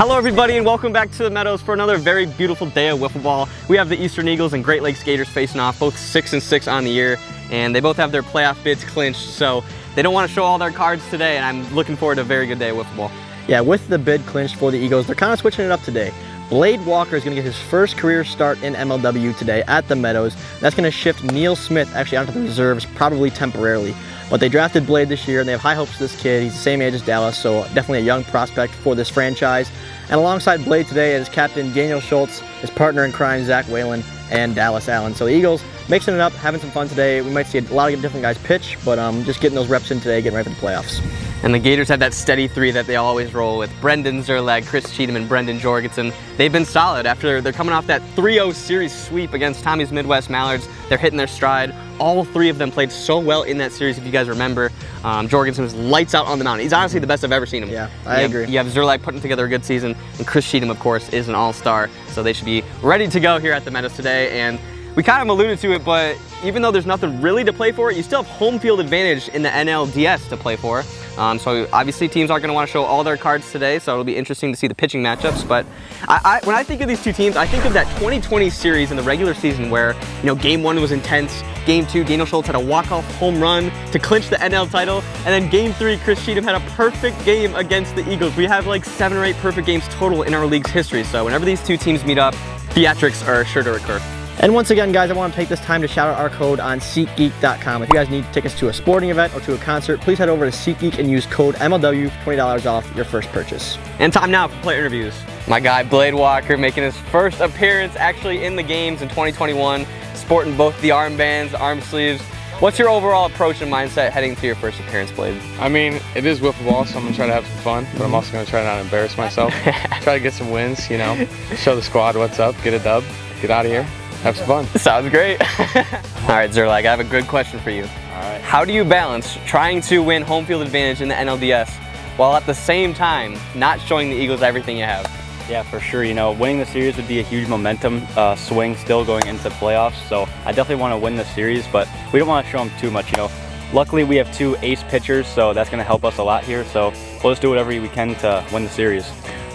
Hello everybody and welcome back to the Meadows for another very beautiful day of wiffle ball. We have the Eastern Eagles and Great Lakes Gators facing off, both 6 and 6 on the year, and they both have their playoff bids clinched, so they don't want to show all their cards today, and I'm looking forward to a very good day of wiffle ball. Yeah, with the bid clinched for the Eagles, they're kind of switching it up today. Blade Walker is going to get his first career start in MLW today at the Meadows. That's going to shift Neil Smith actually onto the reserves, probably temporarily. But they drafted Blade this year and they have high hopes for this kid. He's the same age as Dallas, so definitely a young prospect for this franchise. And alongside Blade today is captain Daniel Schultz, his partner in crime, Zach Whalen, and Dallas Allen. So the Eagles mixing it up, having some fun today. We might see a lot of different guys pitch, but um, just getting those reps in today, getting ready for the playoffs. And the Gators have that steady three that they always roll with Brendan Zerlag, Chris Cheatham, and Brendan Jorgensen. They've been solid after they're coming off that 3-0 series sweep against Tommy's Midwest Mallards. They're hitting their stride. All three of them played so well in that series, if you guys remember. Um, Jorgensen was lights out on the mound. He's honestly the best I've ever seen him. Yeah, I you agree. Have, you have Zerlag putting together a good season, and Chris Cheatham, of course, is an all-star. So they should be ready to go here at the Meadows today. And we kind of alluded to it, but even though there's nothing really to play for, you still have home field advantage in the NLDS to play for. Um, so obviously teams aren't going to want to show all their cards today, so it'll be interesting to see the pitching matchups. But I, I, when I think of these two teams, I think of that 2020 series in the regular season where you know game one was intense, game two Daniel Schultz had a walk-off home run to clinch the NL title, and then game three Chris Cheatham had a perfect game against the Eagles. We have like seven or eight perfect games total in our league's history. So whenever these two teams meet up, theatrics are sure to occur. And once again, guys, I want to take this time to shout out our code on SeatGeek.com. If you guys need tickets to a sporting event or to a concert, please head over to SeatGeek and use code MLW for $20 off your first purchase. And time now for player interviews. My guy Blade Walker making his first appearance actually in the games in 2021, sporting both the armbands, arm sleeves. What's your overall approach and mindset heading to your first appearance, Blade? I mean, it is wiffle ball, so I'm gonna try to have some fun, but I'm also gonna try not to embarrass myself. try to get some wins, you know, show the squad what's up, get a dub, get out of here. Have some fun. Sounds great. All right, Zerlag, I have a good question for you. All right. How do you balance trying to win home field advantage in the NLDS while at the same time not showing the Eagles everything you have? Yeah, for sure. You know, winning the series would be a huge momentum uh, swing still going into playoffs. So I definitely want to win the series, but we don't want to show them too much. You know, luckily we have two ace pitchers, so that's going to help us a lot here. So we'll just do whatever we can to win the series.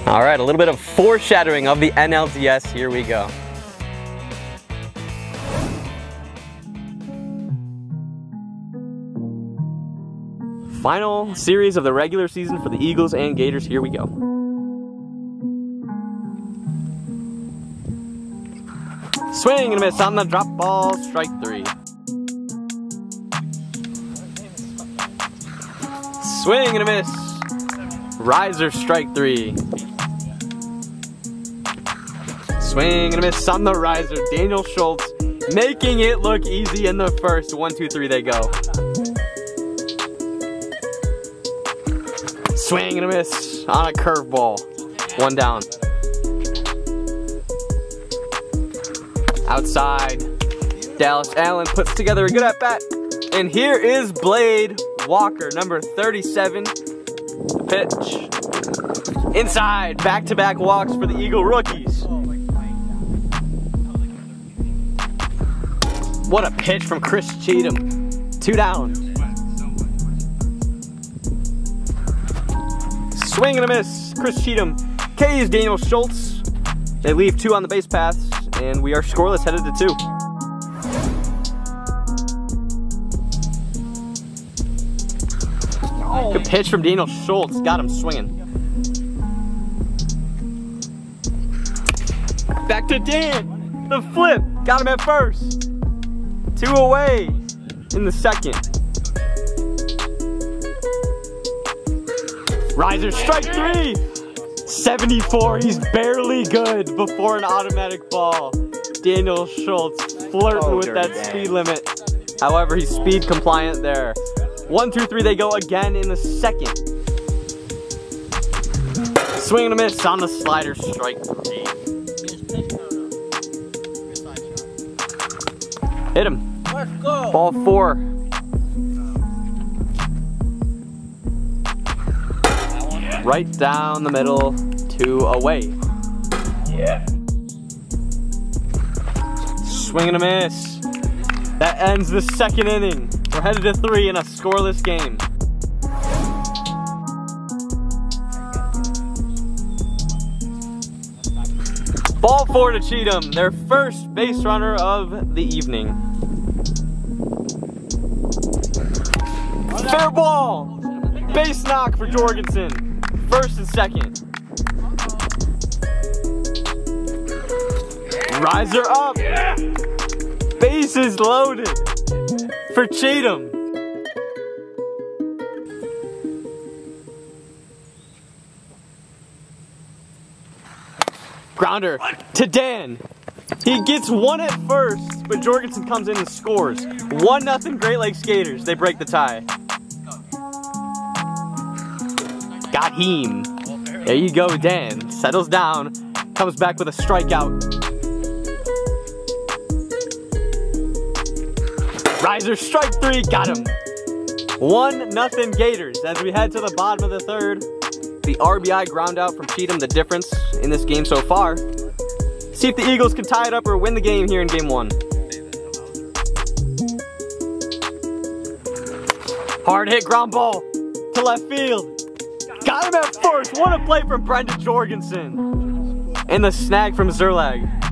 All right, a little bit of foreshadowing of the NLDS. Here we go. Final series of the regular season for the Eagles and Gators. Here we go. Swing and a miss on the drop ball, strike three. Swing and a miss. Riser, strike three. Swing and a miss on the riser. Daniel Schultz making it look easy in the first. One, two, three, they go. Swing and a miss on a curveball. One down. Outside. Dallas Allen puts together a good at bat. And here is Blade Walker, number 37. Pitch. Inside. Back to back walks for the Eagle rookies. What a pitch from Chris Cheatham. Two down. Swing and a miss. Chris Cheatham K's Daniel Schultz. They leave two on the base paths, and we are scoreless headed to two. Good pitch from Daniel Schultz. Got him swinging. Back to Dan. The flip. Got him at first. Two away in the second. Riser strike three. 74, he's barely good before an automatic ball. Daniel Schultz flirting Oh, with that Dan. speed limit. However, he's speed compliant there. One, two, three, they go again in the second. Swing and a miss on the slider, strike three. Hit him. Ball four. Right down the middle, two away. Yeah. Swing and a miss. That ends the second inning. We're headed to three in a scoreless game. Ball four to Cheatham, their first base runner of the evening. Fair ball! Base knock for Jorgensen. First and second. Riser up! Bases loaded for Cheatham. Grounder to Dan. He gets one at first, but Jorgensen comes in and scores. One nothing Great Lakes Gators. They break the tie. Got him. There you go, Dan. Settles down, comes back with a strikeout. Riser strike three, got him. One nothing Gators as we head to the bottom of the third. The RBI ground out from Cheatham, the difference in this game so far. See if the Eagles can tie it up or win the game here in game one. Hard hit ground ball to left field. Got him at first. What a play from Brendan Jorgensen. And the snag from Zerlag.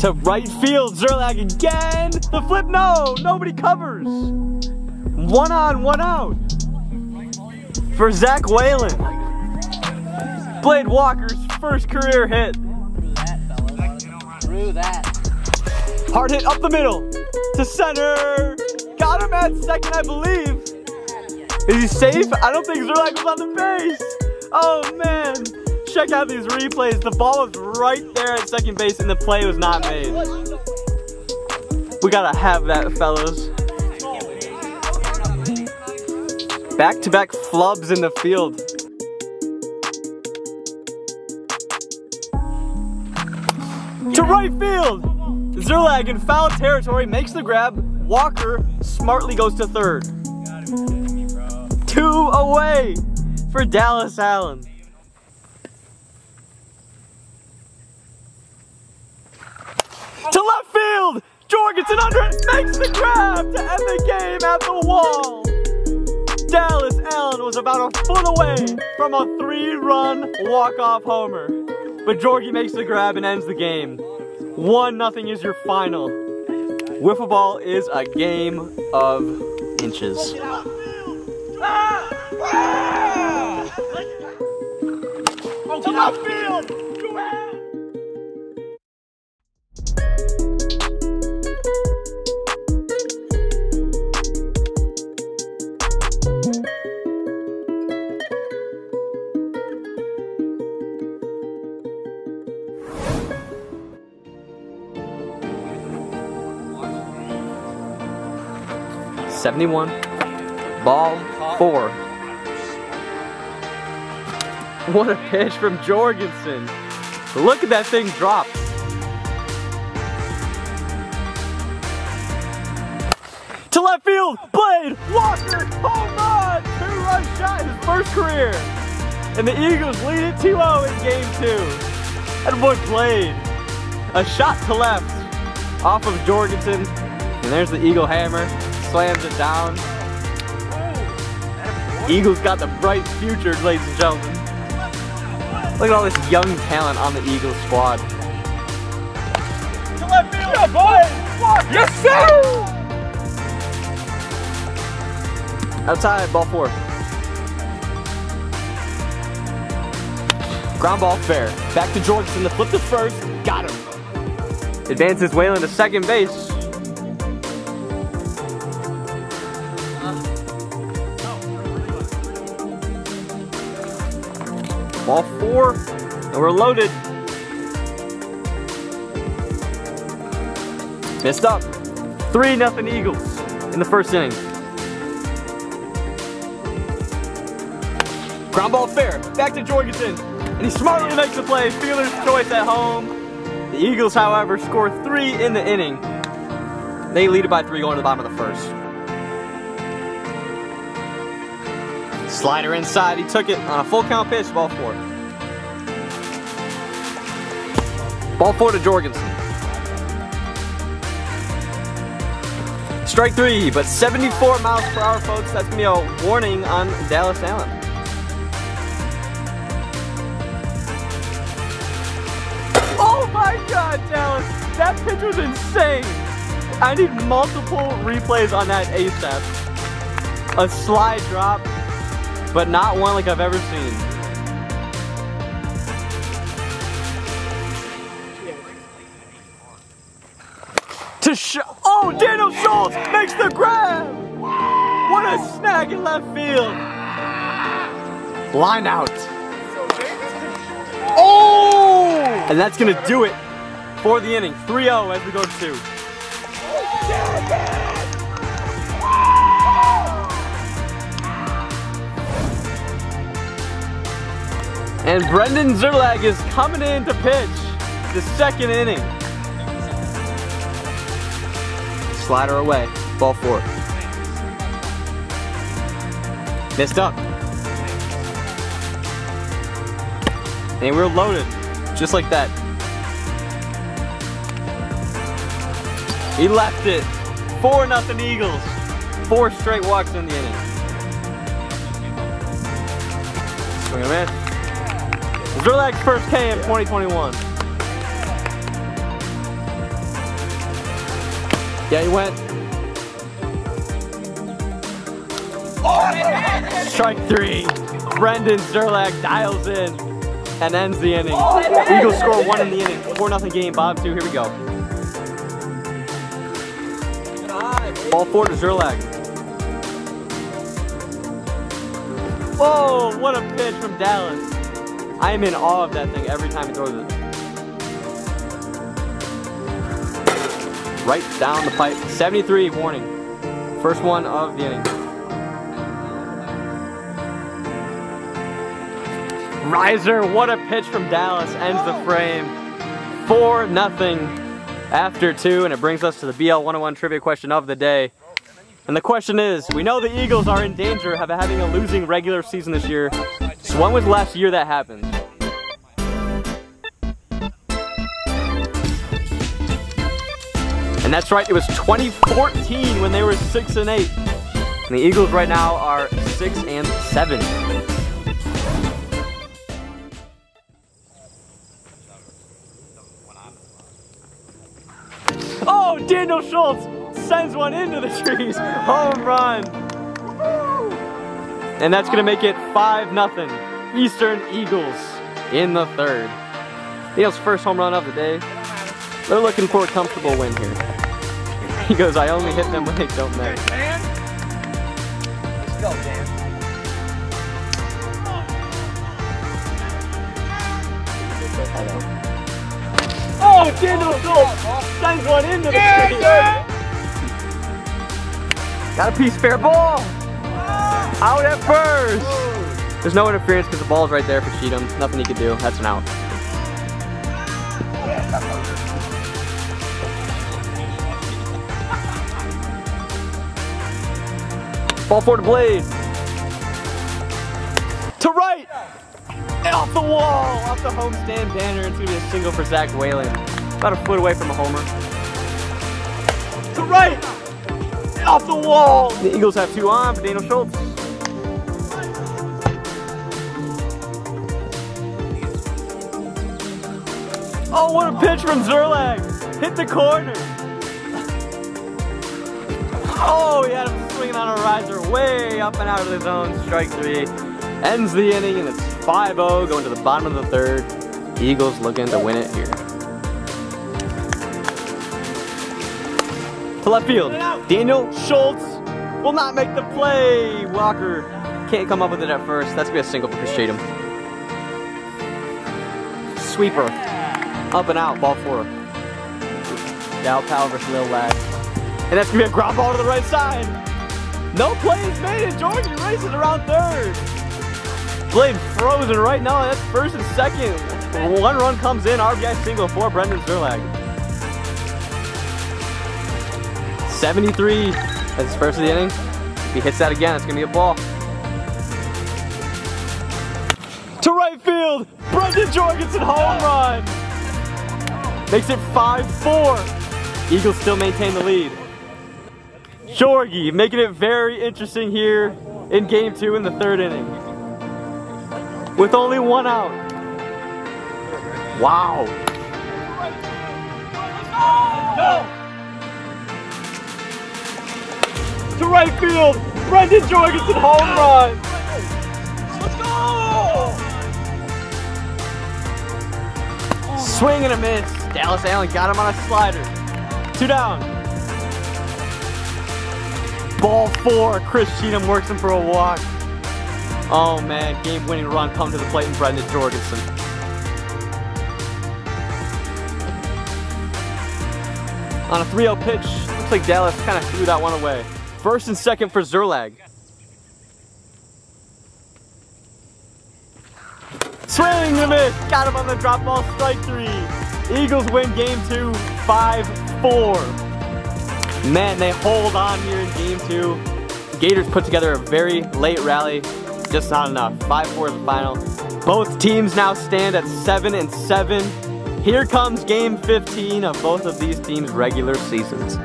To right field. Zerlag again. The flip, no, nobody covers. One on, one out. For Zach Whalen. Blade Walker's first career hit. Through that. Hard hit up the middle to center. Got him at second, I believe. Is he safe? I don't think Zerlag was on the base. Oh man check out these replays. The ball was right there at second base and the play was not made. We gotta have that, fellas. Back-to-back -back flubs in the field. To right field! Zerlag in foul territory makes the grab. Walker smartly goes to third. Two away for Dallas Allen. to left field. Jorgensen under it, makes the grab to end the game at the wall. Dallas Allen was about a foot away from a three-run walk-off homer. But Jorgie makes the grab and ends the game. One nothing is your final. Wiffle ball is a game of inches. To 71. Ball four. What a pitch from Jorgensen. Look at that thing drop. To left field, Blade, Walker, oh home run! Two-run shot in his first career. And the Eagles lead it 2-0 in game two. And boy Blade, a shot to left off of Jorgensen. And there's the Eagle hammer slams it down. Eagles got the bright future, ladies and gentlemen. Look at all this young talent on the Eagles squad. To left field, yeah, boy! Yes, sir! Outside, ball four. Ground ball fair. Back to Jorgensen, to flip to first. Got him. Advances Whalen to second base. Ball four, and we're loaded. Missed up. 3 nothing Eagles in the first inning. Ground ball fair, back to Jorgensen, and he smartly makes the play, fielder's choice at home. The Eagles, however, score three in the inning. They lead it by three going to the bottom of the first. Slider inside, he took it on a full count pitch, ball four. Ball four to Jorgensen. Strike three, but 74 miles per hour, folks. That's gonna be a warning on Dallas Allen. Oh my God, Dallas! That pitch was insane. I need multiple replays on that ASAP. A slide drop, but not one like I've ever seen. To sh oh, Daniel Schultz makes the grab! What a snag in left field! Line out. Oh! And that's gonna do it for the inning. 3-0 as we go to two. And Brendan Zerlag is coming in to pitch the second inning. Slider away, ball four. Missed up. And we're loaded, just like that. He left it. 4 nothing Eagles. Four straight walks in the inning. Swing and miss. Zerlag's first K in 2021. Yeah, he went. Strike three. Brendan Zerlag dials in and ends the inning. Eagles score one in the inning. 4 nothing game. Bob two. Here we go. Ball four to Zerlag. Whoa, what a pitch from Dallas. I am in awe of that thing every time he throws it. Right down the pipe. 73 warning. First one of the inning. Riser, what a pitch from Dallas. Ends the frame. 4 nothing after two, and it brings us to the BL 101 trivia question of the day. And the question is, we know the Eagles are in danger of having a losing regular season this year. When was last year that happened? And that's right, it was 2014 when they were 6 and 8. And the Eagles right now are 6 and 7. Oh, Daniel Schultz sends one into the trees. Home run. And that's to make it 5 nothing. Eastern Eagles in the third. Neil's first home run of the day. They're looking for a comfortable win here. He goes, I only hit them when they don't miss. Let's go, Dan. Oh, Daniel Schultz sends one into the tree. Got a piece fair ball. Out at first. There's no interference because the ball's right there for Cheatham. Nothing he can do. That's an out. Ball for the blade. To right. And off the wall. Off the homestand banner. It's going to be a single for Zach Whalen. About a foot away from a homer. To right. Off the wall. The Eagles have two on for Daniel Schultz. Oh, what a pitch from Zerlag. Hit the corner. Oh, he had him swinging on a riser way up and out of the zone. Strike three. Ends the inning, and it's 5-0 going to the bottom of the third. Eagles looking to win it here. To left field. Daniel Schultz will not make the play. Walker can't come up with it at first. That's going to be a single for Chris Cheatham. Sweeper. Up and out, ball four. Dow Powell versus Lil Lad, And that's gonna be a ground ball to the right side. No plays made, in Jordan races around third. Blade frozen right now, that's first and second. One run comes in, RBI single for Brendan Zerlag. 73, that's first of the inning. If he hits that again, it's gonna be a ball. To right field, Brendan Jorgensen home run. Makes it 5-4. Eagles still maintain the lead. Jorgie making it very interesting here in game two in the third inning. With only one out. Wow. To right field, Brendan Jorgensen home run. Swing and a miss. Dallas Allen got him on a slider. Two down. Ball four. Chris Cheatham works him for a walk. Oh man, game winning run come to the plate and Brendan Jorgensen. On a 3-0 pitch, looks like Dallas kind of threw that one away. First and second for Zerlag. Swing and a miss. Got him on the drop ball, strike three. Eagles win game two, 5-4. Man, they hold on here in game two. Gators put together a very late rally, just not enough. 5-4 is the final. Both teams now stand at 7 and 7. Here comes game 15 of both of these teams' regular seasons.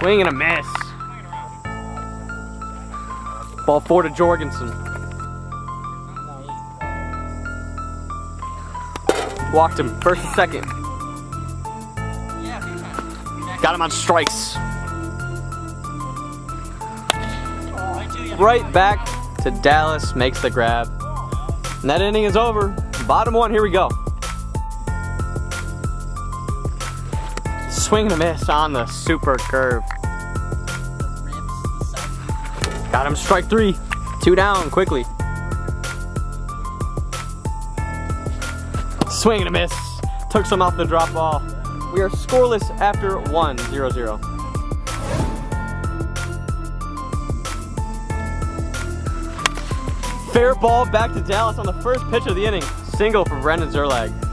Swing and a miss. Ball four to Jorgensen. Walked him, first and second. Got him on strikes. Right back to Dallas, makes the grab. And that inning is over. Bottom one, here we go. Swing and a miss on the super curve. Got him strike three. Two down quickly. Swing and a miss. Took some off the drop ball. We are scoreless after one, zero, zero. Fair ball back to Dallas on the first pitch of the inning. Single for Brendan Zerlag.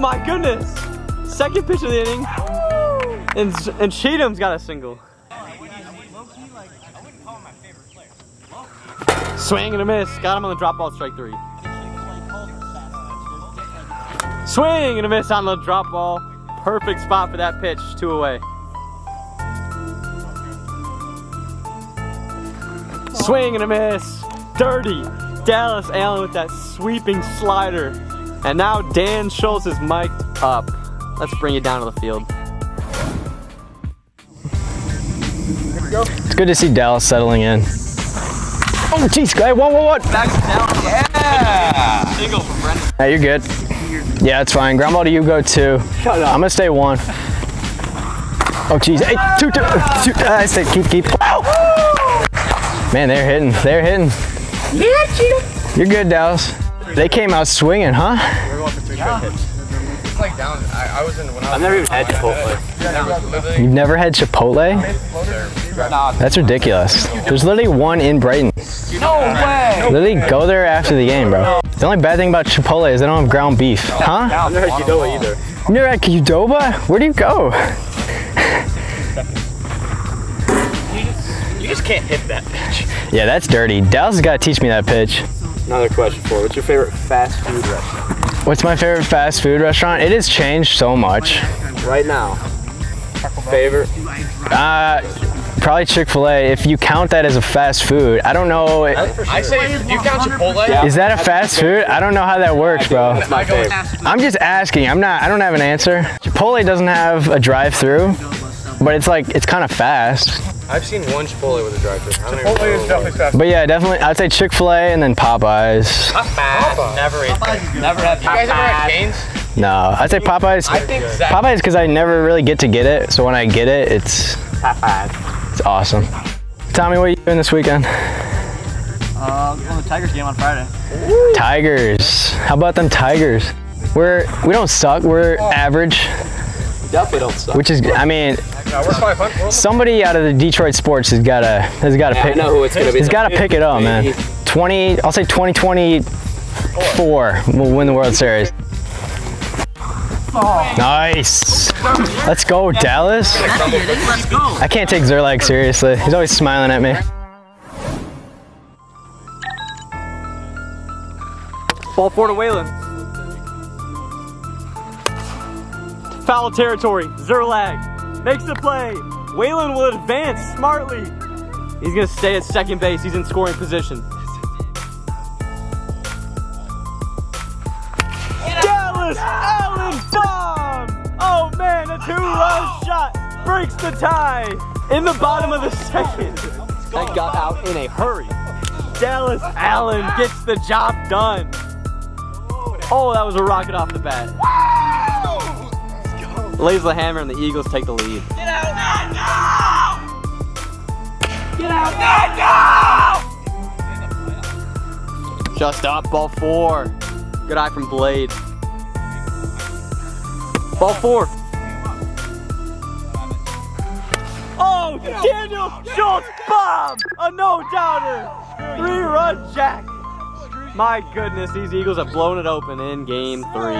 My goodness! Second pitch of the inning. And, and Cheatham's got a single. Swing and a miss. Got him on the drop ball, strike three. Swing and a miss on the drop ball. Perfect spot for that pitch. Two away. Swing and a miss. Dirty. Dallas Allen with that sweeping slider. And now Dan Schultz is mic'd up. Let's bring you down to the field. It's good to see Dallas settling in. Oh, jeez, guy, what, what, what? Back to Dallas. Yeah! Single from Brendan. Yeah, you're good. Yeah, it's fine. Ground do you go two. Shut up. I'm gonna stay one. Oh, jeez. Hey, two, two, two. Uh, I say keep, keep. Man, they're hitting. They're hitting. Yeah, Cheetah. You're good, Dallas. They came out swinging, huh? We're going for three straight hits. It's like down. I, I was in when I was. I've never even had Chipotle. You've never had Chipotle? That's ridiculous. There's literally one in Brighton. No way. Literally go there after the game, bro. The only bad thing about Chipotle is they don't have ground beef. Huh? I've never had Qdoba either. You never had Qdoba? Where do you go? You just can't hit that pitch. Yeah, that's dirty. Dallas has got to teach me that pitch. Another question for you. What's your favorite fast food restaurant? What's my favorite fast food restaurant? It has changed so much. Right now. Favorite? Uh, probably Chick-fil-A. If you count that as a fast food, I don't know. I say, you count Chipotle? Is that a fast food? I don't know how that works, bro. I go with I'm just asking. I'm not. I don't have an answer. Chipotle doesn't have a drive-through, but it's like it's kind of fast. I've seen one Chipotle with a drive-thru. Chipotle is definitely fast. But yeah, definitely. I'd say Chick-fil-A and then Popeyes. Never ate. Never had. You guys ever had Canes? No, I'd say Popeyes. I think Zach. Popeyes because I never really get to get it. So when I get it, it's it's awesome. Tommy, what are you doing this weekend? Uh, going to the Tigers game on Friday. Tigers. How about them Tigers? We're we don't suck. We're average, Definitely don't suck. which is I mean Yeah, we're 500. We're somebody out of the Detroit sports has got to has got to I pick. know who it's going to be. He's got to pick it up, man. 20. I'll say 2024. We'll win the World Series. Nice. Let's go, Dallas. Let's go. I can't take Zerlag seriously. He's always smiling at me. Ball four to Whalen. Foul territory. Zerlag makes the play. Whalen will advance smartly. He's gonna stay at second base. He's in scoring position. Dallas Allen bomb! Oh man, a two-run shot breaks the tie in the bottom of the second. That got out in a hurry. Dallas Allen gets the job done. Oh, that was a rocket off the bat. Lays the hammer and the Eagles take the lead. Get out! no! Get out! no! Just up, ball four. Good eye from Blade. Ball four. Oh, Daniel Schultz bomb! A no-doubter! Three-run jack. My goodness, these Eagles have blown it open in game three.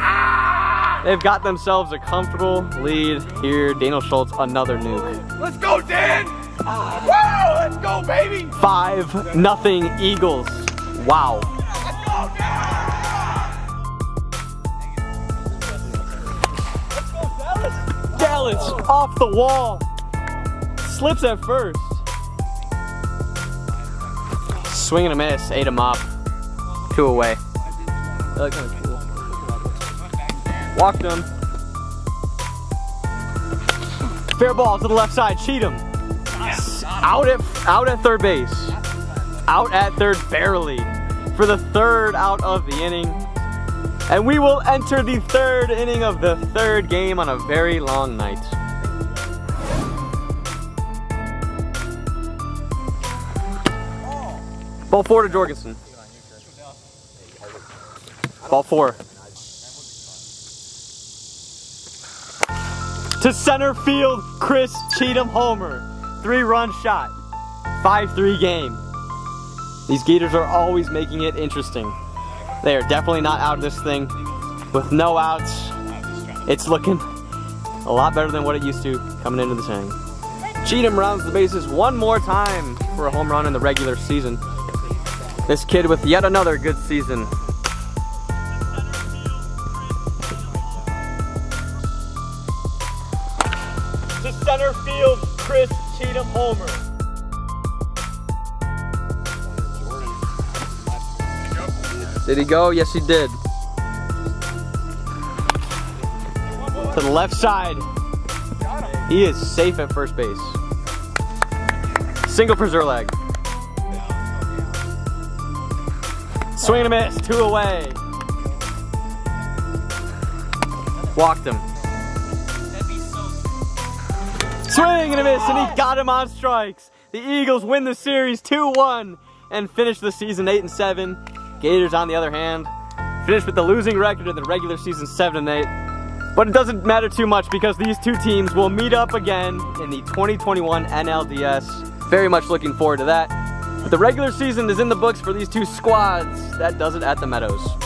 Ah! They've got themselves a comfortable lead here. Daniel Schultz, another nuke. Let's go, Dan! Ah. Woo! Let's go, baby! Five, nothing Eagles. Wow. Dallas off the wall. Slips at first. Swing and a miss, ate him up. Two away. Walked him. Fair ball to the left side, Cheatham. Out at out at third base. Out at third barely for the third out of the inning. And we will enter the third inning of the third game on a very long night. Ball four to Jorgensen. Ball four. To center field, Chris Cheatham Homer. Three run shot. 5-3 game. These Gators are always making it interesting. They are definitely not out of this thing. With no outs, it's looking a lot better than what it used to coming into the tank. Cheatham rounds the bases one more time for a home run in the regular season. This kid with yet another good season. Homer. Did he go? Yes, he did. To the left side. He is safe at first base. Single for Zerlag. Swing and a miss, two away. Walked him. Swing and a miss, and he got him on strikes. The Eagles win the series 2-1 and finish the season 8 and 7. Gators, on the other hand, finish with the losing record in the regular season 7 and 8. But it doesn't matter too much because these two teams will meet up again in the 2021 NLDS. Very much looking forward to that. But the regular season is in the books for these two squads. That does it at the Meadows.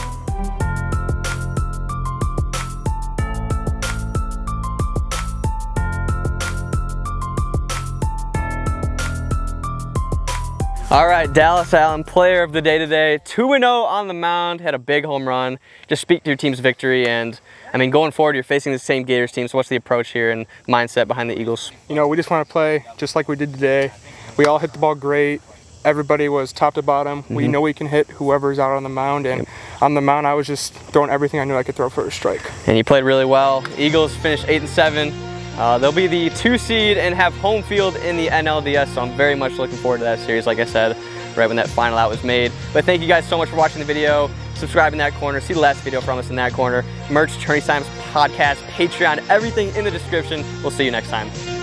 All right, Dallas Allen, player of the day today. 2-0 on the mound, had a big home run. Just speak to your team's victory and, I mean, going forward, you're facing the same Gators team, so what's the approach here and mindset behind the Eagles? You know, we just want to play just like we did today. We all hit the ball great. Everybody was top to bottom. We Mm-hmm. know we can hit whoever's out on the mound, and on the mound, I was just throwing everything I knew I could throw for a strike. And you played really well. Eagles finished 8 and 7. Uh, they'll be the two seed and have home field in the NLDS, so I'm very much looking forward to that series, like I said, right when that final out was made. But thank you guys so much for watching the video. Subscribe in that corner, see the last video from us in that corner. Merch, Attorney Simons podcast, Patreon, everything in the description. We'll see you next time.